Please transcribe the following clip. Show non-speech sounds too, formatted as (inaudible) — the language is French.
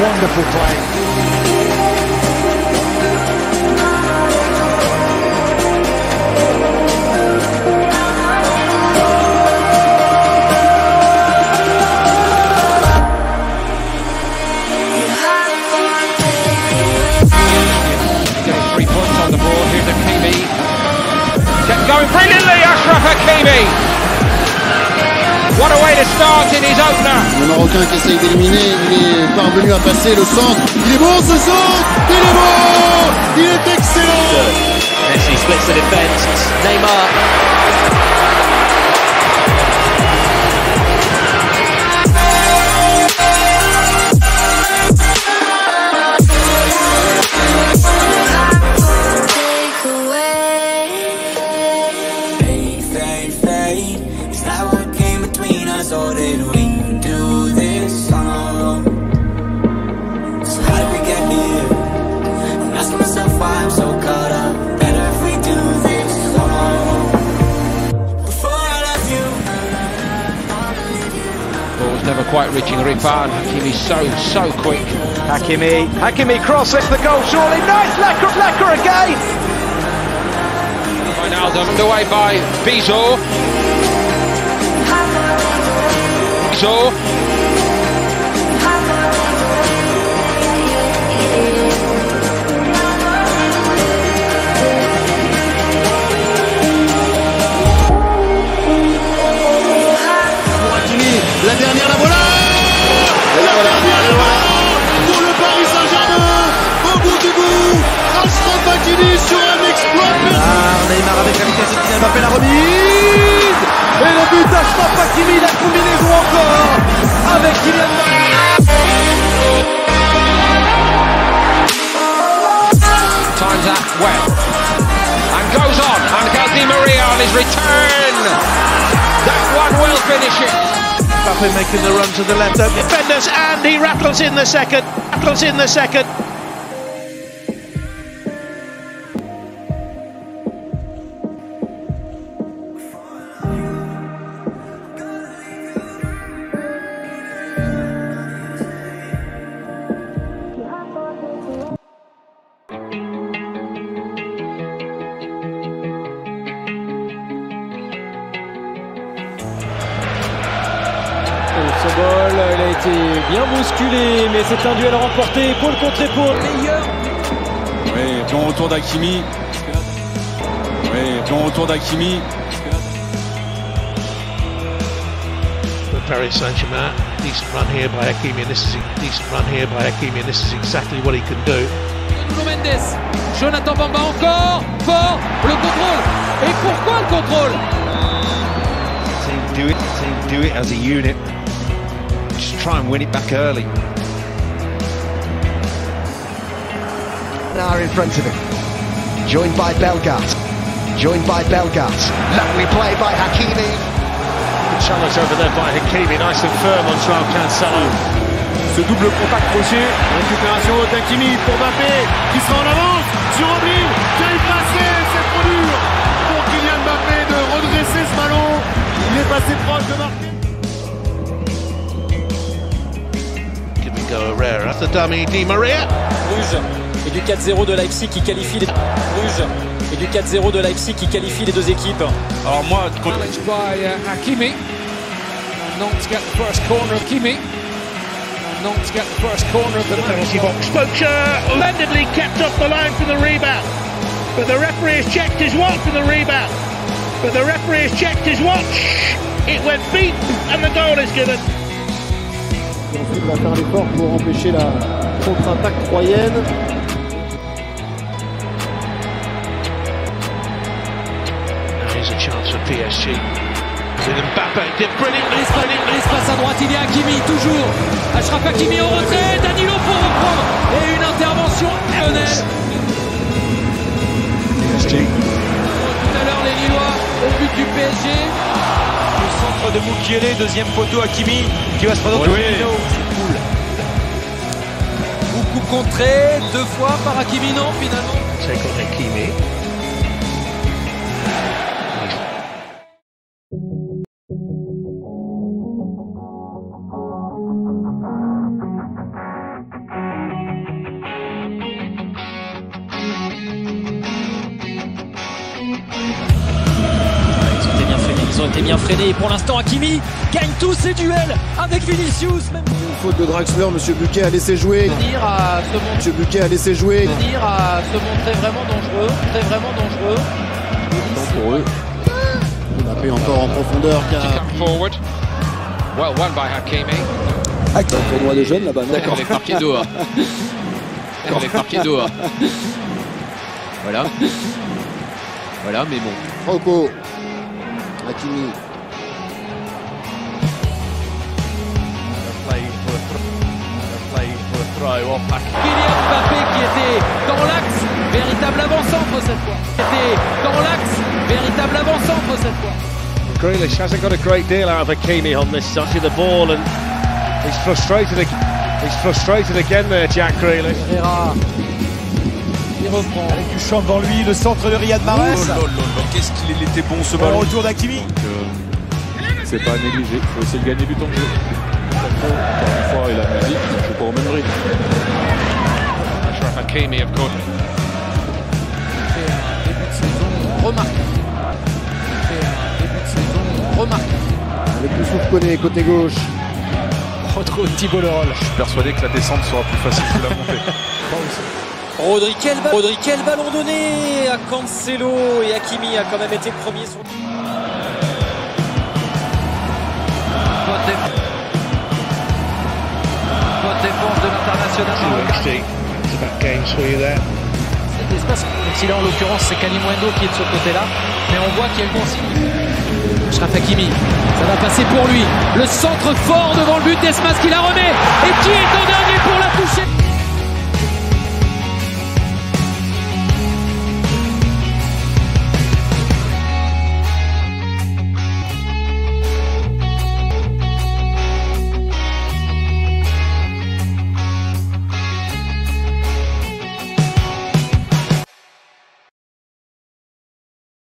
Wonderful play. Getting three points on the board. Here's Hakimi. Getting going brilliantly, Ashraf Hakimi. What a way to start in his opener. Le Marocain qui essaye d'éliminer, il est parvenu à passer le centre. Il est bon ce centre Il est bon Il est excellent Messi splits the defence. Neymar. Quite reaching Rifan. Hakimi's so, so quick. Hakimi, Hakimi cross, it's the goal surely. Nice Lecker, Lecker again. Wijnaldum underway by Bizot. Bizot. But Hakimi, la combinaison encore avec Kylian Times that well. And goes on. and Di Maria on his return. That one will finish it. Mbappé making the run to the left of defenders and he rattles in the second. Rattles in the second. Bien bousculé, mais c'est un duel remporté, épaule contre épaule. Meilleur Oui, bon retour d'Akimi. Oui, bon retour d'Akimi. Paris Saint-Germain. Decent run here by Hakimi, and this is a decent run here by Hakimi, and this is exactly what he can do. Nuno Mendes, Jonathan Bamba encore, fort, le contrôle. Et pourquoi le contrôle? Team do it, team do it as a unit. Just try and win it back early. Now in front of him. Joined by Belgat. Joined by Belgat. Lovely play by Hakimi. Challenge over there by Hakimi, nice and firm on Joao Cancelo. Ce double contact crochet. Récupération d'Akimi pour Mbappé qui sera en avance That's the dummy Di Maria. Bruges et du 4-0 de Leipzig qui qualifie les Bruges et du 4-0 de Leipzig qui qualifie les deux équipes. Alors moi, Challenged by uh, Hakimi. And Nantes get the first corner of Kimi. And Nantes get the first corner of the match. box. Poacher splendidly kept off the line for the rebound. But the referee has checked his watch for the rebound. But the referee has checked his watch. It went beat and the goal is given. Ensuite, va faire l'effort pour empêcher la contre-attaque troyenne. Here's a chance for PSG. With Mbappe, did brilliantly, brilliantly. L'espace à droite, il y a Hakimi, toujours. Achraf Hakimi au retrait, Danilo pour reprendre. Et une intervention Moukielé, deuxième poteau Hakimi qui va se présenter. Beaucoup contré, deux fois par Hakimi, non, finalement? On Est bien freiné. Et pour l'instant, Hakimi gagne tous ses duels avec Vinicius. Même Faute de Draxler, Monsieur Buquet a laissé jouer. venir à se montrer, Monsieur Buquet a laissé jouer. venir à se montrer vraiment dangereux, très vraiment dangereux. pour eux. Mbappé encore en profondeur. Forward. Well won by Hakimi. Ah, un tournoi de jeunes là-bas, Avec marqué Doha. (laughs) Avec marqué Doha. Voilà. Voilà, mais bon. Rocco. Hakimi. Kylian Mbappé qui était dans l'axe, véritable avant-centre cette fois. Qui était dans l'axe, véritable avant-centre cette fois. Grealish hasn't got a great deal out of Hakimi on this side of the ball, and he's frustrated. ag- He's frustrated again there, Jack Grealish. Il reprend. Avec du champ devant lui, le centre de Riyad Mahrez. Qu'est-ce qu'il était bon ce Au retour d'Hakimi. C'est pas à négliger, il faut essayer de gagner du temps de jeu. Encore une fois, et la musique, je joue pas au même rythme. Ashraf Hakimi, of course. fait un début de saison remarquable. Il fait un début de saison remarquable. Avec Youssouf Koné, côté gauche. Retrouve Thibault Leroll. Je suis persuadé que la descente sera plus facile que la montée. (laughs) Rodri, quel, ba- Rodri, quel ballon donné à Cancelo et Hakimi a quand même été le premier sur. Cet espace, même si là en l'occurrence c'est Kalimundo qui est de ce côté-là, mais on voit qu'il y a une consigne. Achraf Hakimi, ça va passer pour lui. Le centre fort devant le but d'Esmas qui la remet et qui est en dernier pour